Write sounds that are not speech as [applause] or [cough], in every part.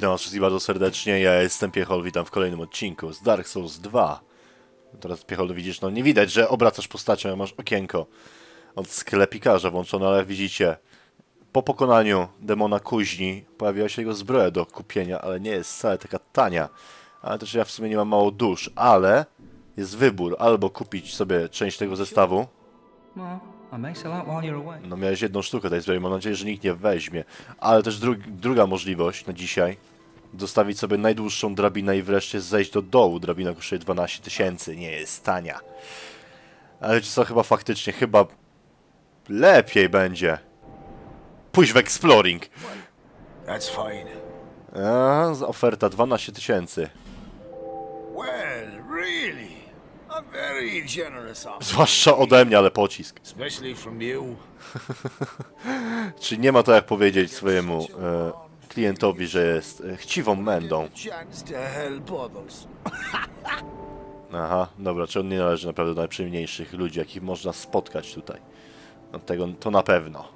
Witam was wszystkich bardzo serdecznie, ja jestem Piechol, witam w kolejnym odcinku z Dark Souls 2. Teraz Piechol widzisz, no nie widać, że obracasz postacią, masz okienko od sklepikarza włączone, ale widzicie, po pokonaniu demona kuźni pojawiła się jego zbroja do kupienia, ale nie jest wcale taka tania. Ale też ja w sumie nie mam mało dusz, ale jest wybór, albo kupić sobie część tego zestawu, Well, I may sell out while you're away. no miałeś jedną sztukę tej zbroi, mam nadzieję, że nikt nie weźmie. Ale też dru druga możliwość na dzisiaj. Dostawić sobie najdłuższą drabinę i wreszcie zejść do dołu. Drabina kosztuje 12 tysięcy, nie jest tania. Ale co, chyba faktycznie, chyba lepiej będzie pójść w exploring. That's fine. A, oferta 12 tysięcy. Well, really? Zwłaszcza ode mnie, ale pocisk. [laughs] Czyli nie ma to jak powiedzieć swojemu e, klientowi, że jest e, chciwą mędą. [laughs] Aha, dobra, czy on nie należy naprawdę do najprzyjemniejszych ludzi, jakich można spotkać tutaj. No tego, to na pewno.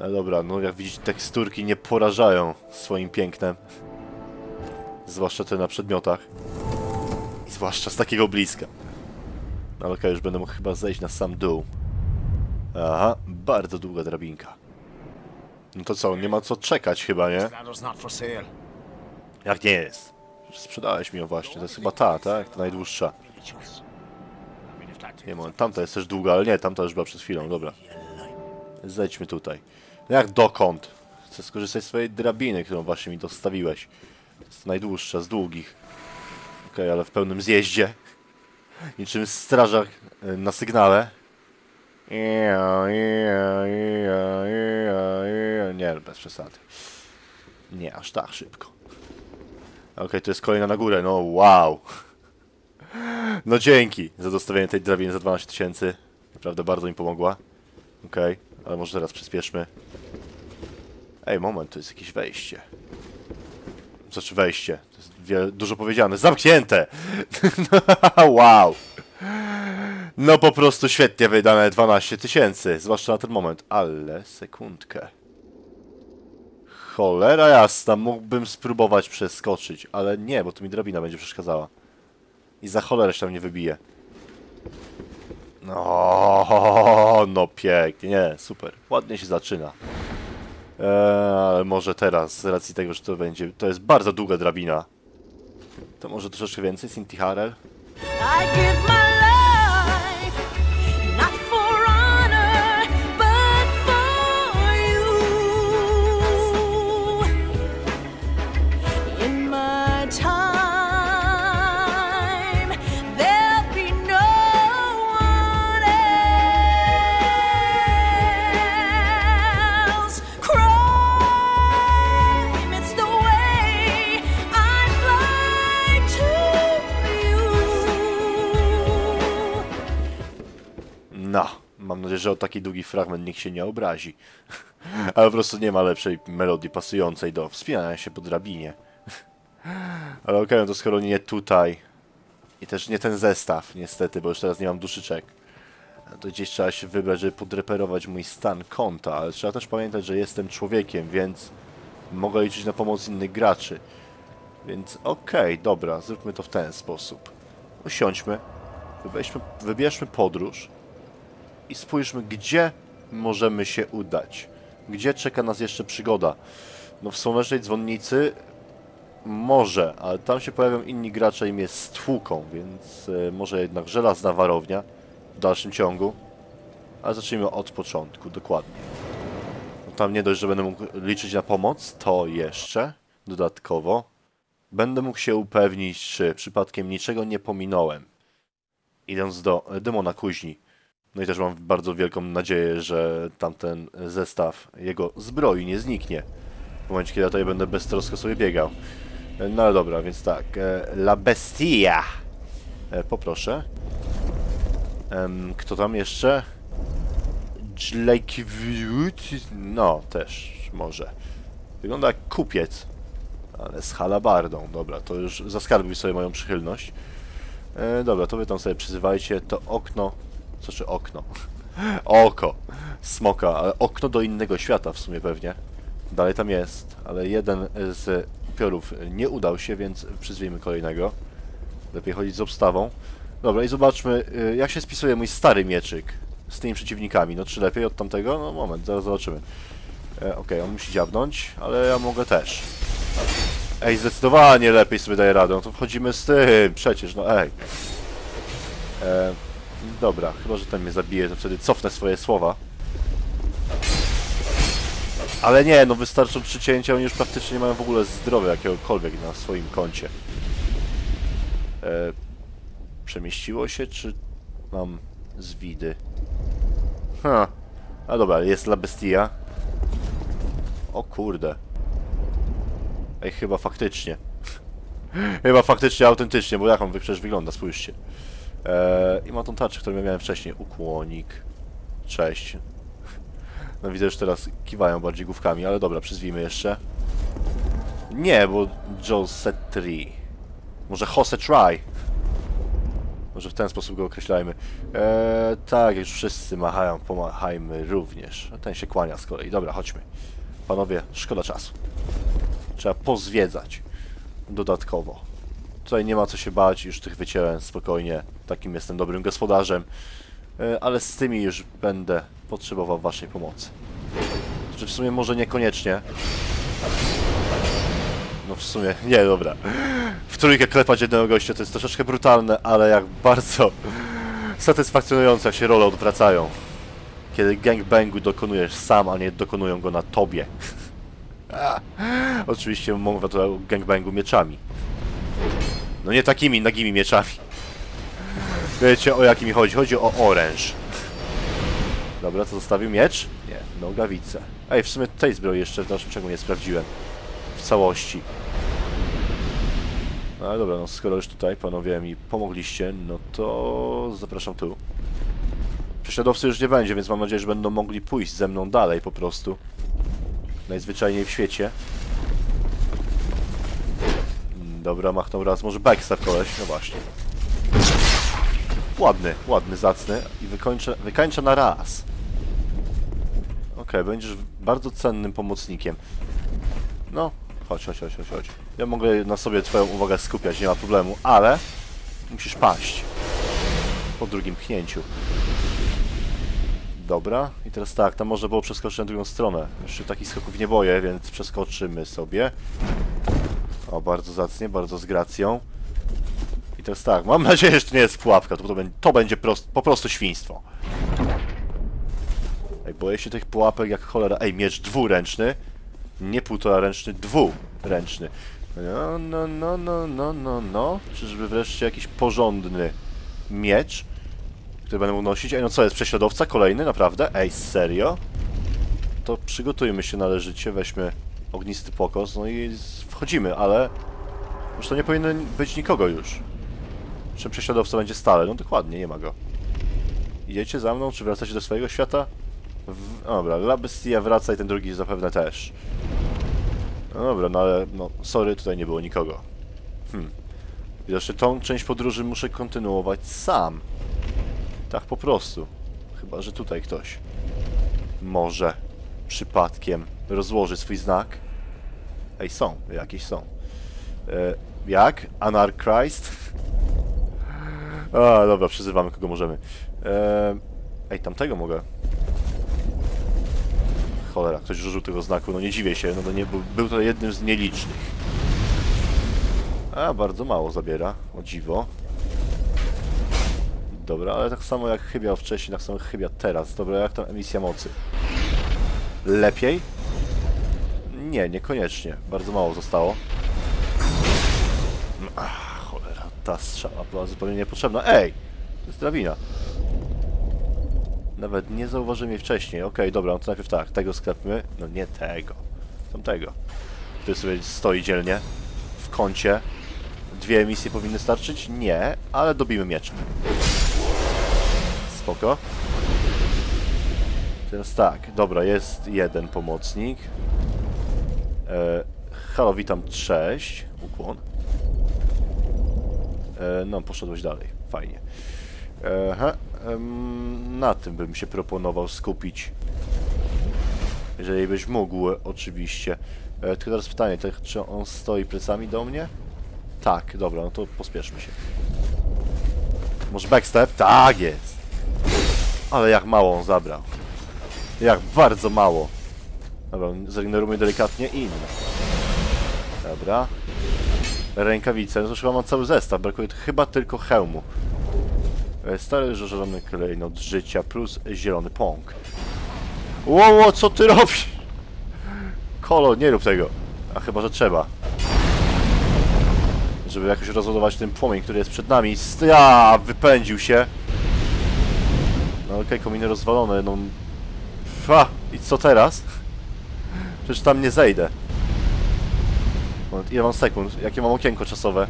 No dobra, no jak widzicie, teksturki nie porażają swoim pięknem. Zwłaszcza te na przedmiotach. Zwłaszcza z takiego bliska. No ale okej, już będę mógł chyba zejść na sam dół. Aha, bardzo długa drabinka. No to co, nie ma co czekać chyba, nie? Jak nie jest? Sprzedałeś mi ją właśnie, to jest chyba ta, tak? Ta najdłuższa. Nie, moment, tamta jest też długa, ale nie, tamta już była przed chwilą, dobra. Zejdźmy tutaj. No jak dokąd? Chcę skorzystać z swojej drabiny, którą właśnie mi dostawiłeś. To jest najdłuższa z długich. Okej, ale w pełnym zjeździe. Niczym strażak y, na sygnale. Nie, bez przesady. Nie aż tak szybko. Okej, to jest kolejna na górę, no wow. No dzięki za dostawienie tej drabiny za 12 tysięcy. Naprawdę bardzo mi pomogła. Okej, ale może teraz przyspieszmy. Ej, moment, to jest jakieś wejście. Znaczy wejście. To jest wiele, dużo powiedziane. Zamknięte! [laughs] wow! No po prostu świetnie wydane 12 tysięcy. Zwłaszcza na ten moment. Ale sekundkę. Cholera jasna, mógłbym spróbować przeskoczyć, ale nie, bo tu mi drabina będzie przeszkadzała. I za cholerę się tam nie wybije. No, [laughs] no pięknie, nie, super. Ładnie się zaczyna. Eee, ale może teraz, z racji tego, że to będzie, to jest bardzo długa drabina. To może troszeczkę więcej, Sinti Harel? I give my że o taki długi fragment nikt się nie obrazi. [laughs] Ale po prostu nie ma lepszej melodii pasującej do wspinania się po drabinie. [laughs] Ale okej, no to skoro nie tutaj i też nie ten zestaw, niestety, bo już teraz nie mam duszyczek, to gdzieś trzeba się wybrać, żeby podreperować mój stan konta, ale trzeba też pamiętać, że jestem człowiekiem, więc mogę liczyć na pomoc innych graczy. Więc okej, dobra, zróbmy to w ten sposób. Usiądźmy, wybierzmy, wybierzmy podróż, i spójrzmy, gdzie możemy się udać. Gdzie czeka nas jeszcze przygoda? No w Słonecznej Dzwonnicy może, ale tam się pojawią inni gracze i mnie stłuką, więc e, może jednak żelazna warownia w dalszym ciągu. Ale zacznijmy od początku, dokładnie. No tam nie dość, że będę mógł liczyć na pomoc, to jeszcze dodatkowo będę mógł się upewnić, czy przypadkiem niczego nie pominąłem. Idąc do demona kuźni. No i też mam bardzo wielką nadzieję, że tamten zestaw jego zbroi nie zniknie. W momencie, kiedy ja tutaj będę beztrosko sobie biegał. No ale dobra, więc tak. e, La Bestia. E, Poproszę. Kto tam jeszcze? Jlakewood? No, też może. Wygląda jak kupiec. Ale z halabardą. Dobra, to już zaskarbił sobie moją przychylność. E, dobra, to wy tam sobie przyzywajcie. To okno co czy okno? [laughs] Oko. Smoka, ale okno do innego świata w sumie pewnie. Dalej tam jest, ale jeden z piorów nie udał się, więc przyzwijmy kolejnego. Lepiej chodzić z obstawą. Dobra, i zobaczmy, y, jak się spisuje mój stary mieczyk z tymi przeciwnikami. No, czy lepiej od tamtego? No, moment, zaraz zobaczymy. E, Okej, on musi dziabnąć, ale ja mogę też. Ej, zdecydowanie lepiej sobie daje radę. No to wchodzimy z tym, przecież, no ej. E, dobra, chyba, że ten mnie zabije, to wtedy cofnę swoje słowa. Ale nie, no wystarczą trzy cięcia, oni już praktycznie nie mają w ogóle zdrowia jakiegokolwiek na swoim koncie. E, przemieściło się, czy mam z widy? Ha. A dobra, jest La Bestia. O kurde. Ej, chyba faktycznie. [laughs] chyba faktycznie, autentycznie, bo jak on przecież wygląda, spójrzcie. Eee, I ma tą tarczę, którą ja miałem wcześniej. Ukłonik. Cześć. No widzę, że teraz kiwają bardziej główkami, ale dobra, przyzwijmy jeszcze. Nie, bo Jose 3. Może Jose Try. Może w ten sposób go określajmy. Eee, tak, już wszyscy machają, pomachajmy również. A ten się kłania z kolei. Dobra, chodźmy. Panowie, szkoda czasu. Trzeba pozwiedzać. Dodatkowo. Tutaj nie ma co się bać, już tych wyciąłem spokojnie. Takim jestem dobrym gospodarzem. E, ale z tymi już będę potrzebował waszej pomocy. Czy w sumie może niekoniecznie. No w sumie, [laughs] nie, dobra. W trójkę klepać jednego gościa to jest troszeczkę brutalne, ale jak bardzo [laughs] satysfakcjonujące, się role odwracają. Kiedy gangbangu dokonujesz sam, a nie dokonują go na tobie. [laughs] Oczywiście mowa tutaj o gangbangu mieczami. No nie takimi nagimi mieczami. Wiecie o jaki mi chodzi? Chodzi o oręż. Dobra, co zostawił? Miecz? Nie, nogawice. Ej, w sumie tej zbroi jeszcze w dalszym ciągu nie sprawdziłem. W całości. No ale dobra, no skoro już tutaj panowie mi pomogliście, no to zapraszam tu. Prześladowcy już nie będzie, więc mam nadzieję, że będą mogli pójść ze mną dalej po prostu. Najzwyczajniej w świecie. Dobra, machnął raz. Może backstab koleś? No właśnie. Ładny, ładny, zacny. I wykończę, wykańczę na raz. Okej, będziesz bardzo cennym pomocnikiem. No, chodź, chodź, chodź, chodź. Ja mogę na sobie twoją uwagę skupiać, nie ma problemu, ale musisz paść. Po drugim pchnięciu. Dobra, i teraz tak, tam można było przeskoczyć na drugą stronę. Jeszcze takich skoków nie boję, więc przeskoczymy sobie. O, bardzo zacnie, bardzo z gracją. I teraz tak, mam nadzieję, że to nie jest pułapka, to, to, będzie, to będzie prost, po prostu świństwo. Ej, boję się tych pułapek jak cholera. Ej, miecz dwuręczny. Nie półtora ręczny, dwuręczny. No, no, no, no, no, no, no. Czyżby wreszcie jakiś porządny miecz, który będę mógł nosić? Ej, no co jest, prześladowca kolejny? Naprawdę? Ej, serio? To przygotujmy się należycie, weźmy ognisty pokos, no i wchodzimy, ale... Już to nie powinno być nikogo już. Czy prześladowca będzie stale? No dokładnie, nie ma go. Idziecie za mną, czy wracacie do swojego świata? W... Dobra, La Bestia wraca i ten drugi zapewne też. No dobra, no ale, no, sorry, tutaj nie było nikogo. Hmm. Widocznie tą część podróży muszę kontynuować sam. Tak po prostu. Chyba, że tutaj ktoś może przypadkiem rozłoży swój znak. Ej, są, jakieś są. E, jak? Anarchrist? A, dobra, przyzywamy kogo możemy. E, ej, tamtego mogę. Cholera, ktoś użył tego znaku, no nie dziwię się, no to nie był, to jednym z nielicznych. A, bardzo mało zabiera, o dziwo. Dobra, ale tak samo jak chybiał wcześniej, tak samo jak chybia teraz. Dobra, jak tam emisja mocy? Lepiej? Nie, niekoniecznie. Bardzo mało zostało. Ach, cholera, ta strzała była zupełnie niepotrzebna. Ej! To jest drabina. Nawet nie zauważyłem jej wcześniej. Okej, dobra, no to najpierw tak, tego sklepmy. No nie tego. Tamtego. Który sobie stoi dzielnie w kącie. Dwie emisje powinny starczyć? Nie, ale dobijmy mieczem. Spoko. Teraz tak, dobra, jest jeden pomocnik. E, halo, witam, cześć. Ukłon. E, no, poszedłeś dalej. Fajnie. E, em, na tym bym się proponował skupić. Jeżeli byś mógł, oczywiście. E, tylko teraz pytanie, tak, czy on stoi plecami do mnie? Tak, dobra, no to pospieszmy się. Może backstep? Tak jest! Ale jak mało on zabrał. Jak bardzo mało. Dobra, zignorujmy delikatnie inne. Dobra. Rękawice, no to chyba mam cały zestaw, brakuje chyba tylko hełmu. E, Stary żożelony klejnot życia plus zielony pąk. Ło, ło, co ty robisz? Kolo, nie rób tego. A chyba, że trzeba. Żeby jakoś rozładować ten płomień, który jest przed nami. Ja, wypędził się. No okej, kominy rozwalone, no... Fa, i co teraz? Przecież tam nie zejdę. Ile mam sekund? Jakie mam okienko czasowe?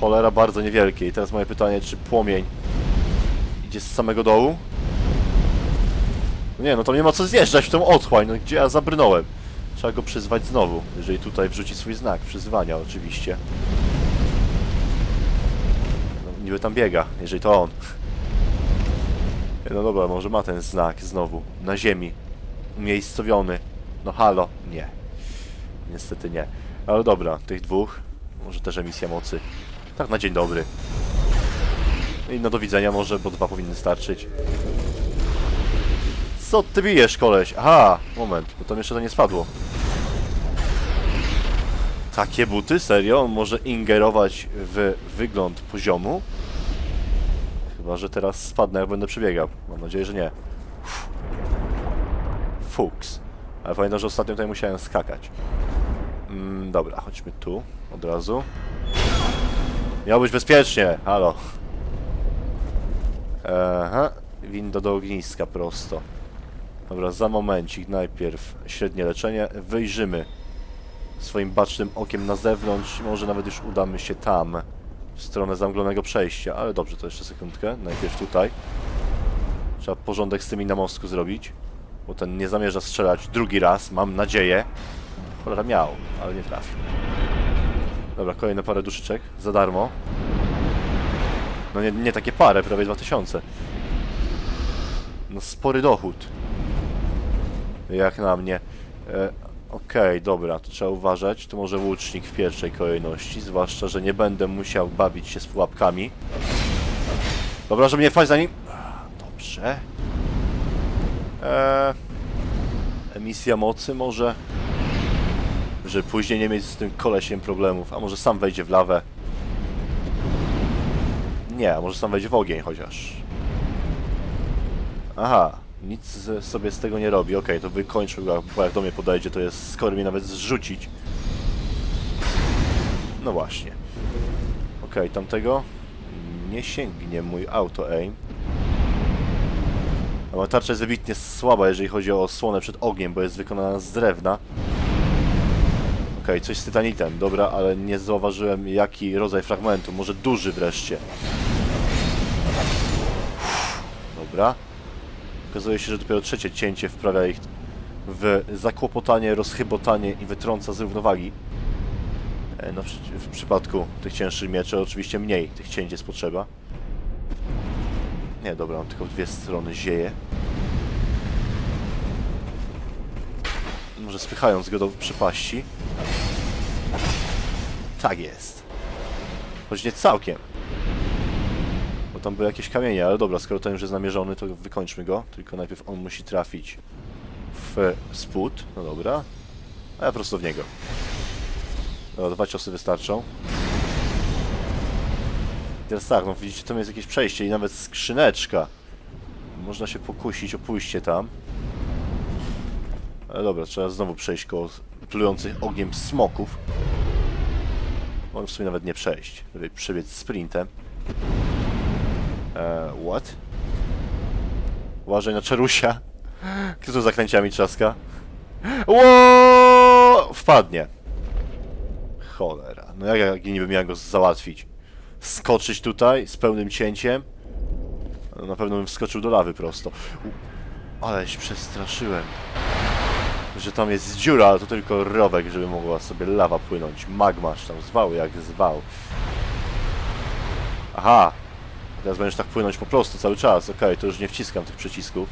Cholera bardzo niewielkie. I teraz moje pytanie, czy płomień idzie z samego dołu? Nie, no to nie ma co zjeżdżać w tą otchłań, no gdzie ja zabrnąłem? Trzeba go przyzwać znowu, jeżeli tutaj wrzuci swój znak przyzwania oczywiście. No, niby tam biega, jeżeli to on. [laughs] No dobra, może ma ten znak znowu, na ziemi, umiejscowiony. No halo, nie. Niestety nie. Ale dobra, tych dwóch, może też emisja mocy. Tak na dzień dobry. I no do widzenia może, bo dwa powinny starczyć. Co ty bijesz, koleś? Aha, moment, bo tam jeszcze to nie spadło. Takie buty? Serio? Może ingerować w wygląd poziomu? Chyba, że teraz spadnę, jak będę przebiegał. Mam nadzieję, że nie. Uff. Fuks. Ale pamiętam, że ostatnio tutaj musiałem skakać. Mm, dobra, chodźmy tu od razu. Miało być bezpiecznie, halo. Aha, winda do ogniska prosto. Dobra, za momencik najpierw średnie leczenie. Wyjrzymy swoim bacznym okiem na zewnątrz. Może nawet już udamy się tam, w stronę zamglonego przejścia. Ale dobrze, to jeszcze sekundkę. Najpierw tutaj. Trzeba porządek z tymi na mostku zrobić. Bo ten nie zamierza strzelać drugi raz, mam nadzieję. Cholera miał, ale nie trafił. Dobra, kolejne parę duszyczek. Za darmo. No nie, nie takie parę, prawie 2000. No spory dochód. Jak na mnie. E, Okej, dobra, to trzeba uważać. To może łucznik w pierwszej kolejności, zwłaszcza, że nie będę musiał bawić się z pułapkami. Dobra, żeby nie wpaść za nim. Dobrze. Eee, emisja mocy może. Żeby później nie mieć z tym kolesiem problemów. A może sam wejdzie w lawę. Nie, a może sam wejdzie w ogień chociaż. Aha, nic sobie z tego nie robi. Okej, to wykończę go, bo jak do mnie podejdzie, to jest skory mi nawet zrzucić. No właśnie. Okej, tamtego nie sięgnie mój auto moja tarcza jest wybitnie słaba, jeżeli chodzi o osłonę przed ogniem, bo jest wykonana z drewna. Okej, coś z tytanitem, dobra, ale nie zauważyłem jaki rodzaj fragmentu, może duży wreszcie. Uff, Dobra. Okazuje się, że dopiero trzecie cięcie wprawia ich w zakłopotanie, rozchybotanie i wytrąca z równowagi. E, No, w, w przypadku tych cięższych mieczy oczywiście mniej tych cięć jest potrzeba. Nie, dobra, on tylko w dwie strony zieje. Może spychając go do przepaści. Tak jest. Choć nie całkiem. Bo tam były jakieś kamienie, ale dobra, skoro ten już jest namierzony, to wykończmy go. Tylko najpierw on musi trafić w spód. No dobra. A ja prosto w niego. Dobra, dwa ciosy wystarczą. Tak, no widzicie, tam jest jakieś przejście i nawet skrzyneczka. Można się pokusić o pójście tam. Ale dobra, trzeba znowu przejść koło plujących ogniem smoków. Mogę w sumie nawet nie przejść. Lepiej przebiec sprintem. Eee, what? Uważaj na czerusia. Kto tu zakręciami trzaska? Ło! Wpadnie. Cholera. No jak, jak niby miałem go załatwić? Skoczyć tutaj z pełnym cięciem? No, na pewno bym wskoczył do lawy prosto. U, ale się przestraszyłem. Że tam jest dziura, ale to tylko rowek, żeby mogła sobie lawa płynąć. Magma tam zwał jak zwał. Aha! Teraz będziesz tak płynąć po prostu cały czas. Okej, to już nie wciskam tych przycisków.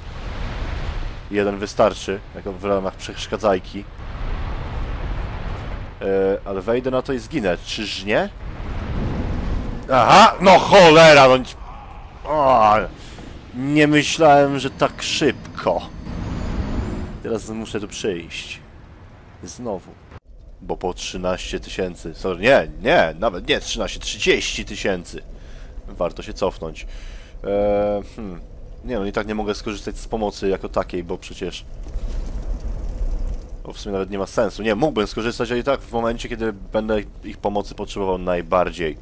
Jeden wystarczy, jako w ramach przeszkadzajki. E, ale wejdę na to i zginę. Czyż nie? Aha! No cholera! No... O, nie myślałem, że tak szybko. Teraz muszę tu przyjść. Znowu. Bo po 13 tysięcy. Sorry, nie, nie, nawet nie 13, 30 tysięcy. Warto się cofnąć. Eee, hmm. Nie no, i tak nie mogę skorzystać z pomocy jako takiej, bo przecież... Bo w sumie nawet nie ma sensu. Nie, mógłbym skorzystać, ale i tak w momencie, kiedy będę ich pomocy potrzebował najbardziej.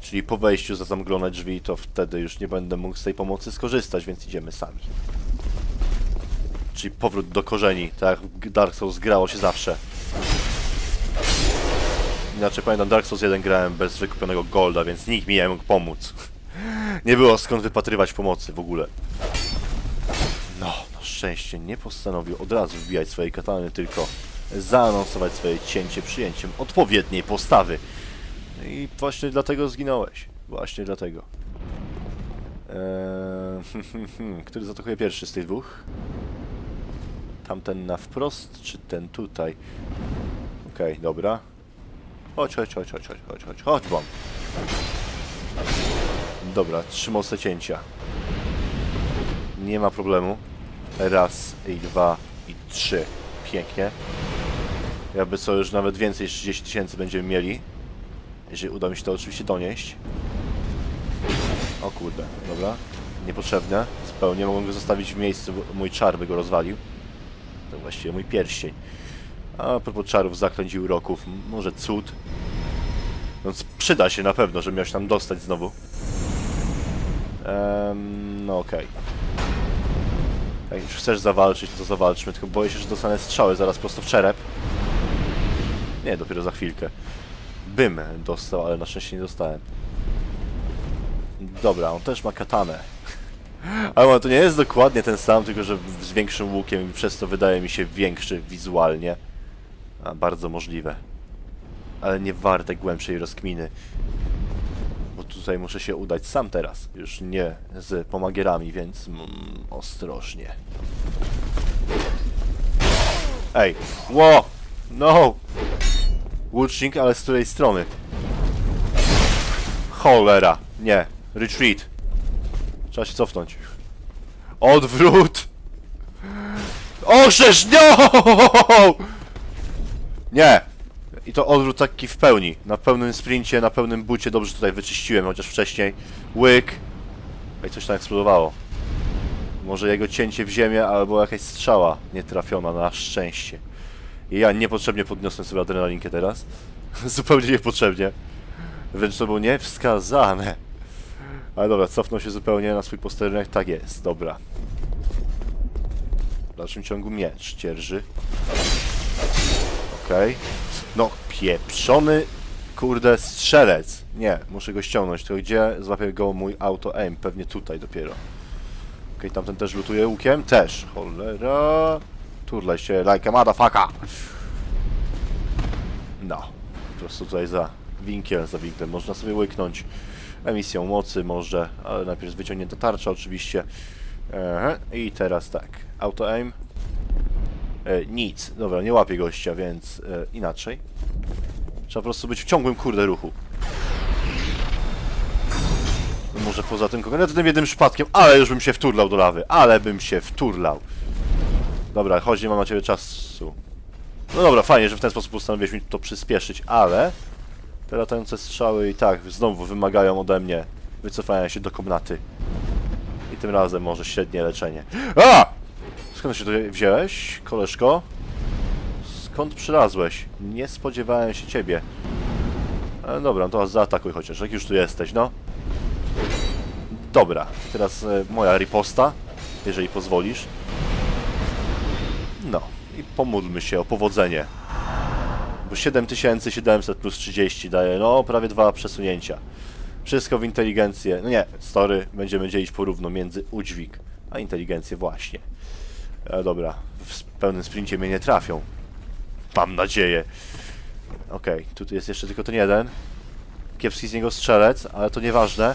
Czyli po wejściu za zamglone drzwi, to wtedy już nie będę mógł z tej pomocy skorzystać, więc idziemy sami. Czyli powrót do korzeni, tak jak Dark Souls grało się zawsze. Inaczej pamiętam, Dark Souls 1 grałem bez wykupionego golda, więc nikt mi nie mógł pomóc. [laughs] Nie było skąd wypatrywać pomocy w ogóle. No, na szczęście nie postanowił od razu wbijać swojej katany, tylko zaanonsować swoje cięcie przyjęciem odpowiedniej postawy. I właśnie dlatego zginąłeś. Właśnie dlatego. Eee, [laughs] który zaatakuje pierwszy z tych dwóch? Tamten na wprost, czy ten tutaj? Okej, dobra. Chodź, chodź, chodź, chodź, chodź, chodź, chodź, chodź, bom. Dobra, trzy mocne cięcia. Nie ma problemu. Raz, i dwa, i trzy. Pięknie. Jakby co, już nawet więcej niż 30 tysięcy będziemy mieli. Jeżeli uda mi się to oczywiście donieść. O kurde, dobra. Niepotrzebne. Zupełnie mogłem go zostawić w miejscu, mój czar by go rozwalił. To właściwie mój pierścień. A propos czarów, zaklęć i uroków, może cud. Więc przyda się na pewno, że miał się tam dostać znowu. Ehm, no okej. Jak już chcesz zawalczyć, to zawalczmy, tylko boję się, że dostanę strzały zaraz prosto w czerep. Nie, dopiero za chwilkę. Bym dostał, ale na szczęście nie dostałem. Dobra, on też ma katanę. [laughs] Ale to nie jest dokładnie ten sam, tylko że z większym łukiem i przez to wydaje mi się większy wizualnie. A, bardzo możliwe. Ale nie warte głębszej rozkminy. Bo tutaj muszę się udać sam teraz. Już nie z pomagierami, więc mm, ostrożnie. Ej, ło! No! Łucznik, ale z której strony? Cholera! Nie. Retreat. Trzeba się cofnąć. Odwrót! Orzesz, no! Nie! I to odwrót taki w pełni. Na pełnym sprincie, na pełnym bucie. Dobrze tutaj wyczyściłem, chociaż wcześniej. Łyk. Ej, coś tam eksplodowało. Może jego cięcie w ziemię, albo jakaś strzała nietrafiona, na szczęście. I ja niepotrzebnie podniosłem sobie adrenalinkę teraz. [laughs] Zupełnie niepotrzebnie. Wręcz to było niewskazane. Ale dobra, cofnął się zupełnie na swój posterunek. Tak jest, dobra. W dalszym ciągu miecz dzierży. Okej. No, pieprzony, kurde, strzelec. Nie, muszę go ściągnąć. To gdzie złapie go mój auto aim? Pewnie tutaj dopiero. Okej, tamten też lutuje łukiem? Też. Cholera. Turlaj się like a motherfucker. No. Po prostu tutaj za winkiel, za winklem można sobie łyknąć emisją mocy może, ale najpierw wyciągnięta tarcza oczywiście. Aha, I teraz tak, auto aim. E, nic, dobra, nie łapię gościa, więc e, inaczej. Trzeba po prostu być w ciągłym kurde ruchu. No Może poza tym konkretnym jednym przypadkiem, ale już bym się wturlał do lawy, ale bym się wturlał. Dobra, chodź, nie mam na ciebie czasu. No dobra, fajnie, że w ten sposób postanowiłeś mi to przyspieszyć, ale... Te latające strzały i tak znowu wymagają ode mnie wycofania się do komnaty. I tym razem może średnie leczenie. A! Skąd się tutaj wziąłeś, koleżko? Skąd przylazłeś? Nie spodziewałem się ciebie. E, dobra, to zaatakuj chociaż, jak już tu jesteś, no. Dobra, teraz e, moja riposta, jeżeli pozwolisz. I pomódlmy się o powodzenie. Bo 7700 plus 30 daje, no, prawie dwa przesunięcia. Wszystko w inteligencję. No nie, story, będziemy dzielić porówno między udźwig a inteligencję właśnie. E, dobra, w pełnym sprincie mnie nie trafią. Mam nadzieję. Okej, tu jest jeszcze tylko ten jeden. Kiepski z niego strzelec, ale to nieważne.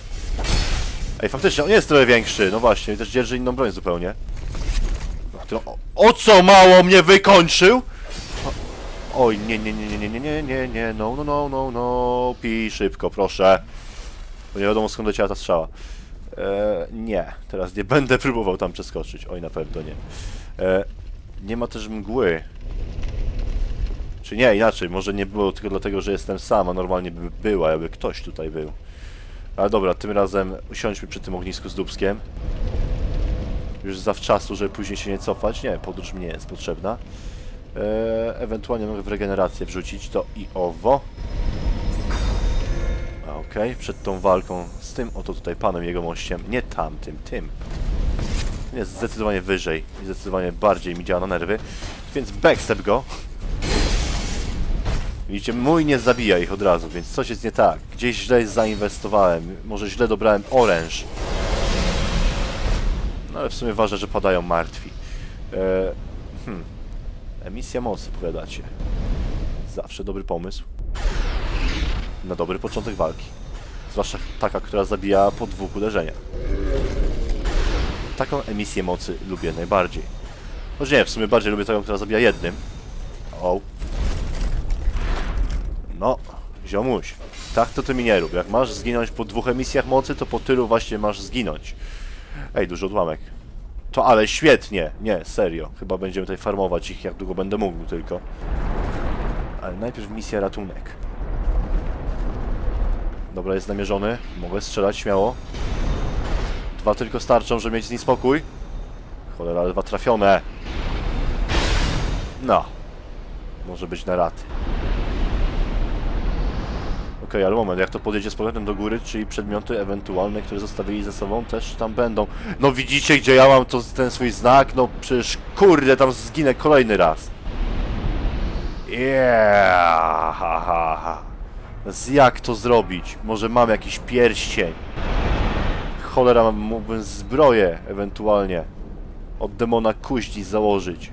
Ej, faktycznie, on jest trochę większy, no właśnie, też dzierży inną broń zupełnie. O, o co mało mnie wykończył? Oj, nie, nie, nie, nie, nie, nie, nie, nie, nie, no, no, no, no, no, pij szybko, proszę. Bo nie wiadomo skąd leciała ta strzała. E, nie, teraz nie będę próbował tam przeskoczyć. Oj, na pewno nie. E, nie ma też mgły. Czy nie, inaczej, może nie było tylko dlatego, że jestem sam, a normalnie by była, jakby ktoś tutaj był. Ale dobra, tym razem usiądźmy przy tym ognisku z dubskiem. Już zawczasu, żeby później się nie cofać. Nie, podróż mi nie jest potrzebna. E, ewentualnie mogę w regenerację wrzucić to i owo. Okej, przed tą walką z tym oto tutaj panem jego mościem, nie tamtym, tym. Jest zdecydowanie wyżej i zdecydowanie bardziej mi działa na nerwy, więc backstep go. Widzicie, mój nie zabija ich od razu, więc coś jest nie tak. Gdzieś źle zainwestowałem, może źle dobrałem oręż. No ale w sumie ważne, że padają martwi. E, hmm. Emisja mocy, powiadacie. Zawsze dobry pomysł. Na dobry początek walki. Zwłaszcza taka, która zabija po dwóch uderzeniach. Taką emisję mocy lubię najbardziej. Choć nie, w sumie bardziej lubię taką, która zabija jednym. O. No, ziomuś. Tak to ty mi nie rób. Jak masz zginąć po dwóch emisjach mocy, to po tylu właśnie masz zginąć. Ej, duży odłamek. To ale świetnie. Nie, serio. Chyba będziemy tutaj farmować ich jak długo będę mógł tylko. Ale najpierw misja ratunek. Dobra, jest namierzony. Mogę strzelać śmiało. Dwa tylko starczą, żeby mieć z nim spokój. Cholera, ale dwa trafione. No. Może być na raty. Okej, ale moment, jak to podjedzie z powrotem do góry, czyli przedmioty ewentualne, które zostawili ze sobą, też tam będą. No widzicie, gdzie ja mam to, ten swój znak? No przecież kurde, tam zginę kolejny raz. Yeah, ha, ha, ha. Jak to zrobić? Może mam jakiś pierścień? Cholera, mógłbym zbroję ewentualnie od demona kuźni założyć.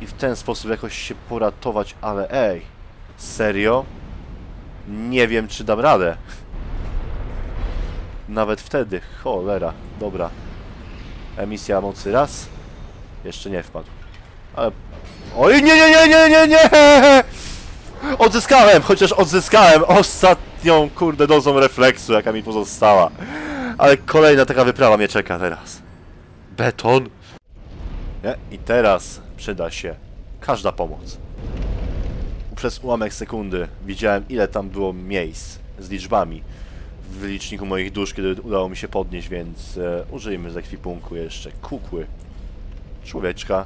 I w ten sposób jakoś się poratować, ale ej, serio? Nie wiem, czy dam radę. Nawet wtedy, cholera, dobra. Emisja mocy raz. Jeszcze nie wpadł. Ale... Oj, nie, nie, nie, nie, nie, nie! Odzyskałem, chociaż odzyskałem ostatnią, kurde, dozą refleksu, jaka mi pozostała. Ale kolejna taka wyprawa mnie czeka teraz. Beton. Nie? I teraz przyda się każda pomoc. Przez ułamek sekundy widziałem, ile tam było miejsc z liczbami w liczniku moich dusz, kiedy udało mi się podnieść, więc e, użyjmy z ekwipunku jeszcze kukły człowieczka.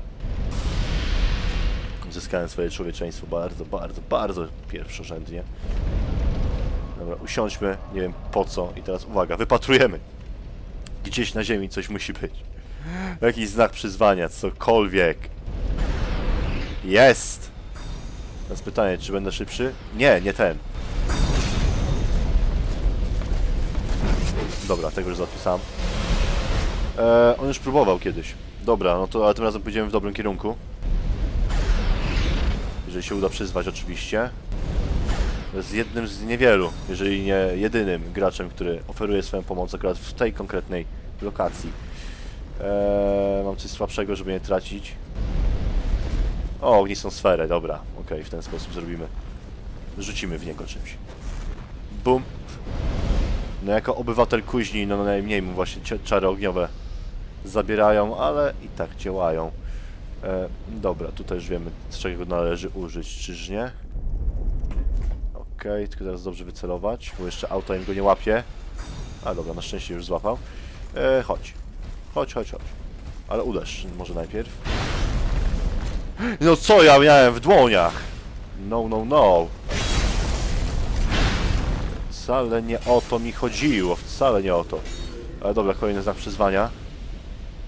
Zyskałem swoje człowieczeństwo bardzo, bardzo, bardzo pierwszorzędnie. Dobra, usiądźmy, nie wiem po co. I teraz uwaga, wypatrujemy. Gdzieś na ziemi coś musi być. Jakiś znak przyzwania, cokolwiek. Jest! Teraz pytanie, czy będę szybszy? Nie, nie ten. Dobra, tego już załatwię sam. E, on już próbował kiedyś. Dobra, no to ale tym razem pójdziemy w dobrym kierunku. Jeżeli się uda przyzwać oczywiście. Jest jednym z niewielu, jeżeli nie jedynym graczem, który oferuje swoją pomoc akurat w tej konkretnej lokacji. Eee, mam coś słabszego, żeby nie tracić. O, ognistą sferę, dobra. Okej, w ten sposób zrobimy. Rzucimy w niego czymś. Bum. No jako obywatel kuźni, no najmniej mu właśnie czary ogniowe zabierają, ale i tak działają. E, dobra, tutaj już wiemy, z czego należy użyć, czyż nie? Okej, tylko teraz dobrze wycelować, bo jeszcze auto im go nie łapie. A dobra, na szczęście już złapał. E, chodź. Chodź, chodź, chodź. Ale uderz może najpierw. No co ja miałem w dłoniach? No, no, no. Wcale nie o to mi chodziło, wcale nie o to. Ale dobra, kolejny znak przyzwania.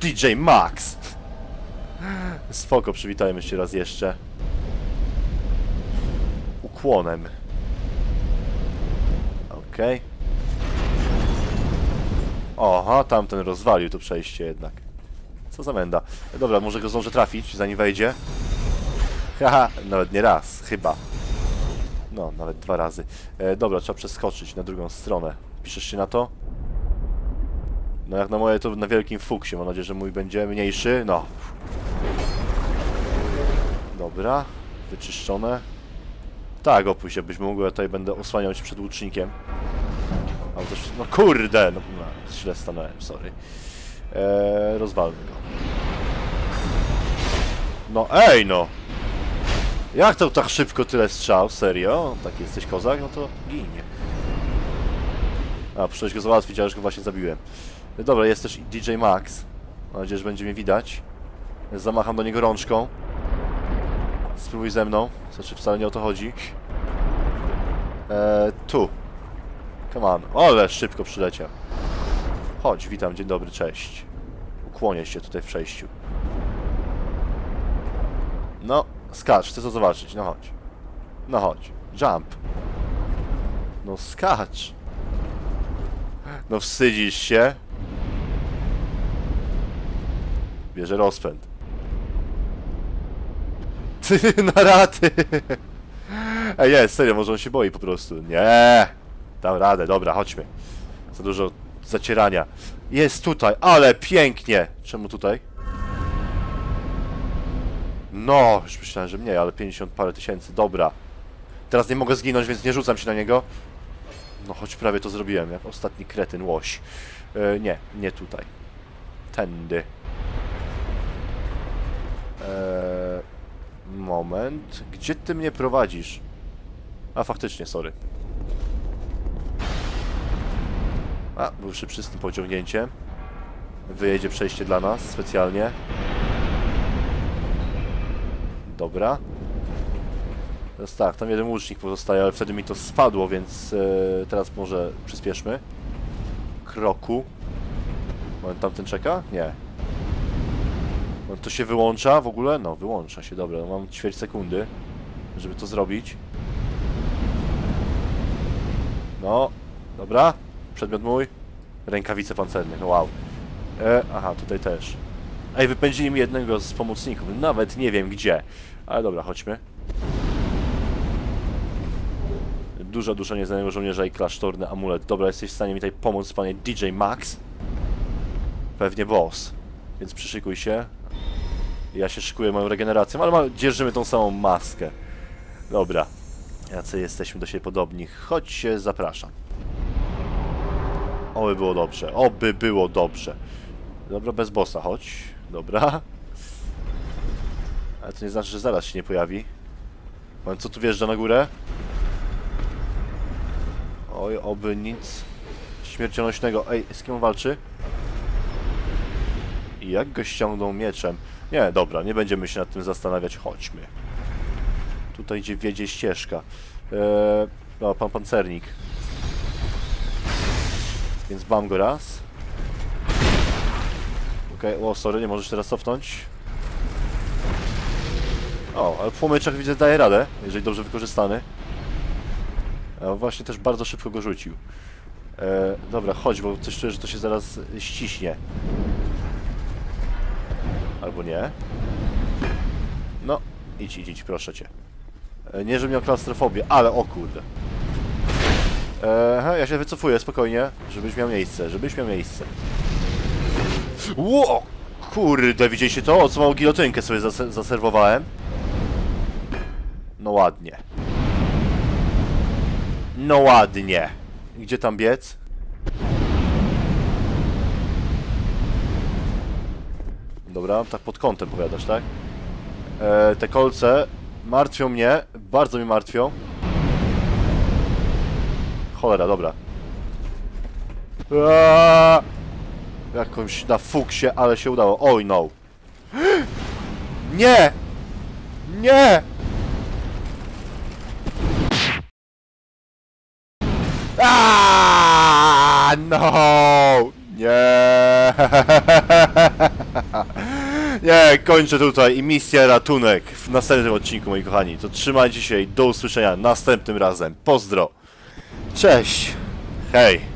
DJ Max! Spoko, przywitajmy się raz jeszcze. Ukłonem. Okej. Oha, tamten rozwalił to przejście jednak. Co za menda. Dobra, może go zdążę trafić, zanim wejdzie. [laughs] Haha, nawet nie raz, chyba. No, nawet dwa razy. E, dobra, trzeba przeskoczyć na drugą stronę. Piszesz się na to? No jak na moje to na wielkim fuksie. Mam nadzieję, że mój będzie mniejszy. No. Dobra. Wyczyszczone. Tak, opuść, jakbyś mógł, ja tutaj będę osłaniał cię przed łucznikiem. Ale też, no kurde, no, no źle stanąłem, sorry. Eee, rozwalmy go. No ej no! Jak to tak szybko tyle strzał? Serio? Tak jesteś kozak? No to ginie. A, przyszedłeś go załatwić, a już go właśnie zabiłem. Dobra, jest też DJ Max. Mam nadzieję, że będzie mnie widać. Zamacham do niego rączką. Spróbuj ze mną. Znaczy wcale nie o to chodzi. Eee, tu. Come on. Ale szybko przyleciał. Chodź, witam, dzień dobry, cześć. Ukłonię się tutaj w przejściu. No, skacz, chcę to zobaczyć, no chodź. No chodź, jump. No skacz. No wstydzisz się. Bierze rozpęd. [laughs] Ty, na raty. Ej, nie, serio, może on się boi po prostu. Nie. Dam radę, dobra, chodźmy. Za dużo zacierania. Jest tutaj, ale pięknie. Czemu tutaj? No, już myślałem, że mniej, ale 50 parę tysięcy, dobra. Teraz nie mogę zginąć, więc nie rzucam się na niego. No, choć prawie to zrobiłem, jak ostatni kretyn, łoś. E, nie, nie tutaj. Tędy. E, moment. Gdzie ty mnie prowadzisz? A, faktycznie, sorry. A, był szybszy z tym pociągnięciem. Wyjedzie przejście dla nas specjalnie. Dobra. Teraz tak, tam jeden łucznik pozostaje, ale wtedy mi to spadło, więc e, teraz może przyspieszmy. Kroku. Moment, tamten czeka? Nie. Moment, to się wyłącza w ogóle? No, wyłącza się, dobra. Mam ćwierć sekundy, żeby to zrobić. No, dobra. Przedmiot mój. Rękawice pancerne, no wow. E, aha, tutaj też. Ej, wypędzili mi jednego z pomocników, nawet nie wiem gdzie. Ale dobra, chodźmy. Duża dusza nieznanego żołnierza i klasztorny amulet. Dobra, jesteś w stanie mi tutaj pomóc, panie DJ Max? Pewnie boss. Więc przyszykuj się. Ja się szykuję moją regeneracją, ale ma, dzierżymy tą samą maskę. Dobra. Jacy jesteśmy do siebie podobni. Chodź się, zapraszam. Oby było dobrze, oby było dobrze. Dobra, bez bossa, chodź. Dobra. Ale to nie znaczy, że zaraz się nie pojawi. Mam co tu wjeżdża na górę? Oj, oby nic śmiercionośnego. Ej, z kim on walczy? I jak go ściągną mieczem? Nie, dobra, nie będziemy się nad tym zastanawiać. Chodźmy. Tutaj gdzie wiedzie ścieżka. Eee, no, pan pancernik. Więc bam go raz. Okej, o sorry, nie możesz teraz cofnąć. O, ale płomyczek widzę daje radę, jeżeli dobrze wykorzystany. A właśnie też bardzo szybko go rzucił. E, dobra, chodź, bo coś czuję, że to się zaraz ściśnie. Albo nie. No, idź, idź, idź, proszę cię. E, nie, że miał klaustrofobię, ale o kurde. E, ja się wycofuję, spokojnie, żebyś miał miejsce, żebyś miał miejsce. Ło! Kurde, widzieliście to? O, małą gilotynkę sobie zase zaserwowałem. No ładnie. No ładnie. Gdzie tam biec? Dobra, tak pod kątem powiadasz, tak? E, te kolce martwią mnie, bardzo mnie martwią. Cholera, dobra. Aaaa! Jakąś na fuksie, ale się udało. Oj no. [gasps] Nie! Nie! Aaaa! No! Nie! [laughs] Nie, kończę tutaj i misja ratunek w następnym odcinku, moi kochani. To trzymajcie się i do usłyszenia następnym razem. Pozdro! Cześć! Hej!